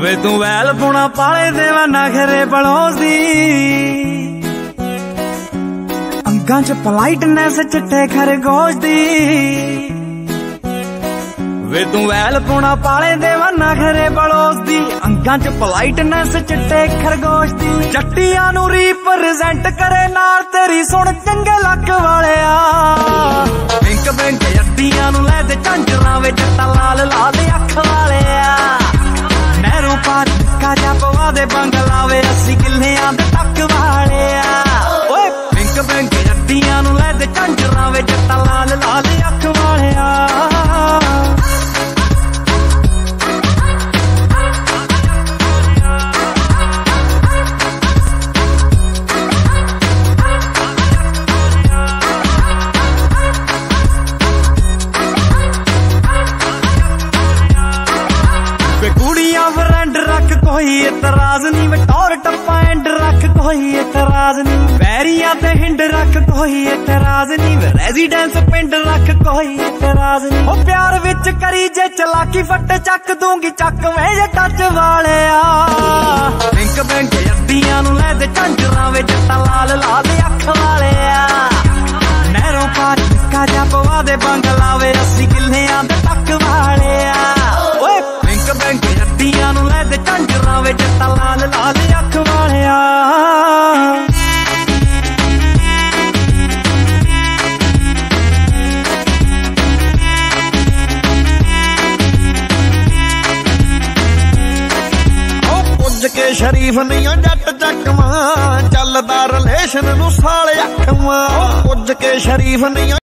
ਵੇ ਤੂੰ ਵੈਲ ਪੁਣਾ ਪਾਲੇ ਦੇਵਾ ਨਖਰੇ ਬਲੋਸਦੀ ਅੰਗਾਂ 'ਚ ਪਲਾਈਟਨੈਸ ਚਿੱਟੇ ਖਰਗੋਸ਼ ਦੀ ਵੇ ਤੂੰ ਵੈਲ ਪੁਣਾ ਪਾਲੇ ਦੇਵਾ ਨਖਰੇ ਬਲੋਸਦੀ ਅੰਗਾਂ 'ਚ ਪਲਾਈਟਨੈਸ ਚਿੱਟੇ ਖਰਗੋਸ਼ ਦੀ ਜੱਟੀਆਂ ਨੂੰ ਰੀਪ੍ਰੈਜ਼ੈਂਟ ਕਰੇ ਨਾਲ ਤੇਰੀ ਸੁਣ ਚੰਗੇ ਲੱਕ ਵਾਲਿਆ। ਬਿੰਕ ਬਿੰਕ ਜੱਟੀਆਂ ਨੂੰ ਲੈ ਦੇ ਝਾਂਜਰਾਂ ਵਿੱਚ ਜੱਟਾ ਲਾਲ ਲਾਲ ਅੱਖ ਨਹਿਰੂ ਪਾਰ ਕਾਜਾ ਪਵਾ ਦੇ ਬੰਗਲਾਵੇ 80 ਕਿੱਲਿਆਂ ਦੇ ਟੱਕ ਵਾਲਿਆ ਓਏ ਬਿੰਕ ਬਿੰਕ ਜੱਟੀਆਂ ਨੂੰ ਲੈ ਦੇ ਝਾਂਜਰਾਂ ਵੇ ਜੱਟਾ ਲਾਲ ਲਾਲ ਅੱਖ ਵਾਲਿਆ ਵੇ ਕੁੜੀਆਂ ਕੋਈ ਇਤਰਾਜ਼ ਨਹੀਂ ਵੇ ਟੱਪਾ ਐਂਡ ਰੱਖ ਕੋਈ ਇਤਰਾਜ਼ ਨਹੀਂ। ਪੈਰੀਆਂ ਤੇ ਹਿੰਡ ਰੱਖ ਕੋਈ ਇਤਰਾਜ਼ ਨਹੀਂ ਰੈਜ਼ੀਡੈਂਸ ਪਿੰਡ ਰੱਖ ਕੋਈ ਇਤਰਾਜ਼ ਨਹੀਂ। ਉਹ ਪਿਆਰ ਵਿੱਚ ਕਰੀ ਜੇ ਚਲਾਕੀ, ਫੱਟ ਚੱਕ ਦੂੰਗੀ, ਚੱਕ ਵੇ ਜੇ ਟੱਚ ਵਾਲਿਆ। ਬਿੰਕ ਬਿੰਕ ਅੱਡੀਆਂ ਨੂੰ ਲੈ ਦੇ ਝਾਂਜਰਾਂ ਵਿੱਚ, ਜੱਟਾ ਲਾਲ ਦੇ ਅੱਖ ਵਾਲਿਆ। ਨਹਿਰੋਂ ਪਾਰ ਕਾਜਾ ਪਵਾ ਦੇ ਬੰਗਲਾਵੇ 80 ਕਿੱਲਿਆਂ ਜੱਟਾ ਲਾਲ ਲਾਲ ਅੱਖ ਵਾਲਿਆ। ਉਹ ਪੁੱਜ ਕੇ ਸ਼ਰੀਫ ਨਹੀਂ ਆ ਜੱਟ ਚੱਕਵਾ, ਚੱਲਦਾ ਰਿਲੇਸ਼ਨ ਨੂੰ ਸਾਲੇ ਅੱਖਵਾਂ। ਉਹ ਪੁੱਜ ਕੇ ਸ਼ਰੀਫ ਨਹੀਂ